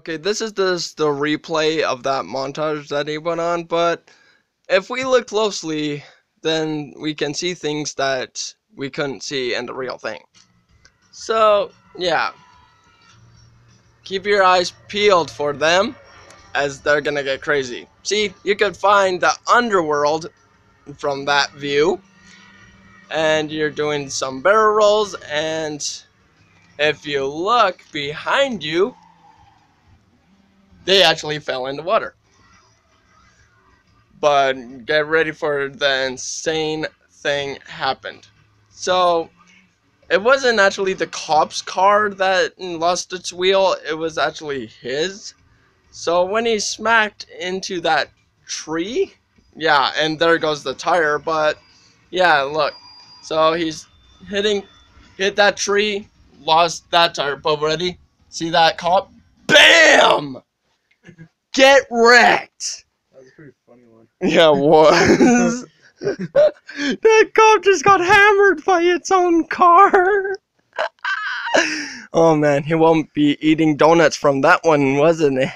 Okay, this is just the replay of that montage that he went on, but if we look closely, then we can see things that we couldn't see in the real thing. So, yeah. Keep your eyes peeled for them, as they're gonna get crazy. See, you could find the underworld from that view, and you're doing some barrel rolls, and if you look behind you, they actually fell in the water. But get ready for the insane thing happened. So it wasn't actually the cop's car that lost its wheel, it was actually his. So when he smacked into that tree, yeah, and there goes the tire, but yeah, look. So he's hitting hit that tree, lost that tire, but ready? See that cop? BAM! Get wrecked! That was a pretty funny one. Yeah, it was. that cop just got hammered by its own car. oh man, he won't be eating donuts from that one, wasn't he?